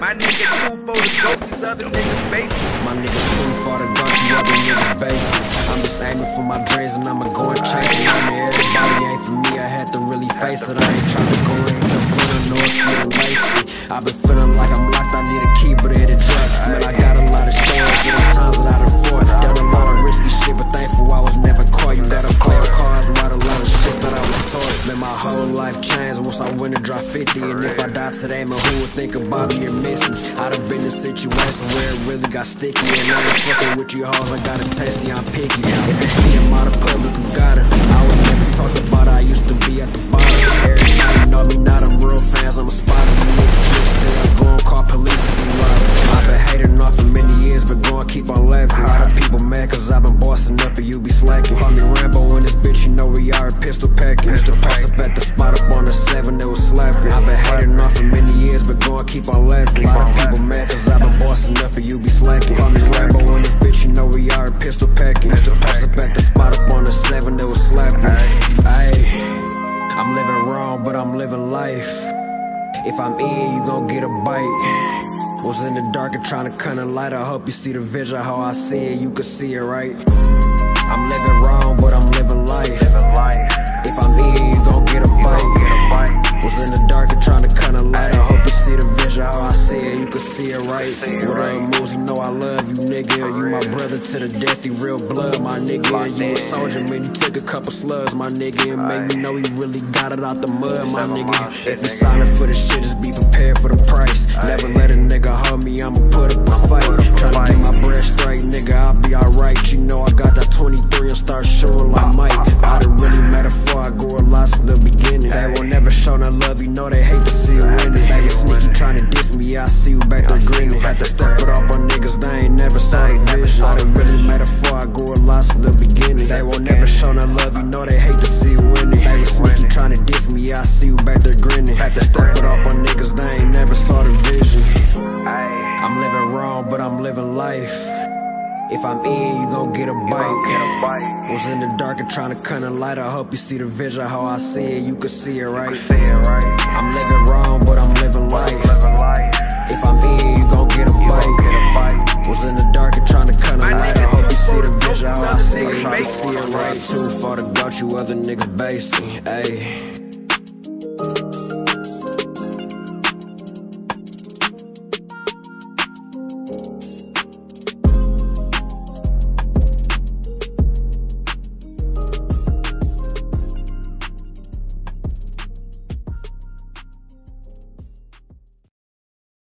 My nigga too for the goat, these other niggas basic. My nigga too far to go, you other niggas basic. I'm my whole life changed once I went and dropped 50. And if I die today, man, who would think about me and miss me? I done been in situations where it really got sticky. And I ain't fucking with you hoes, I got a tasty, I'm picky. If you see him people mad cause I've been bossing up and you be slacking. Call me Rambo in this bitch, you know we are pistol packing. Used to post up at the spot up on the seven, it was slapping. I've been hating off for many years, but going keep on laughing. A lot of people mad cause I've been bossing up and you be slacking. Call me Rambo in this bitch, you know we are pistol packing. Used to post up at the spot up on the seven, it was slapping. Ayy, I'm living wrong, but I'm living life. If I'm in, you gon' get a bite. Was in the dark and trying to cut a light. I hope you see the vision, how I see it, you can see it right. I'm living wrong, but I'm living life. If I'm in, you gon' get a bite. Was in the dark and trying to cut a light. I hope you see the vision, how I see it, you can see it right. Whatever moves, you know I love you, nigga. You my brother to the death, you real blood, my nigga. You a soldier, man, you took a couple slugs, my nigga. And made me know you really got it out the mud, my nigga. If you signing for the shit, just be prepared for the price. Never let a start shooting like Mike. I done really met before I grew a lot since the beginning. They won't never show no love, you know they hate to see you winning. Hey, you sneaky tryna diss me, I see you back there grinning. Had to step it up on niggas, they ain't never saw the vision. I done really met before I grew a lot since the beginning. They won't never show no love, you know they hate to see you winning. Hey, you sneaky tryna diss me, I see you back there grinning. Had to step it up on niggas, they ain't never saw the vision. I'm living wrong, but I'm living life. If I'm in, you gon' get a bite. Was in the dark and trying to cut a light. I hope you see the vision, how I see it, you can see it right. I'm living wrong, but I'm living life. If I'm in, you gon' get a bite. Was in the dark and trying to cut a light. I hope you see the vision, how I see it, you can see it right. Too far to go, you other niggas basic. Ayy.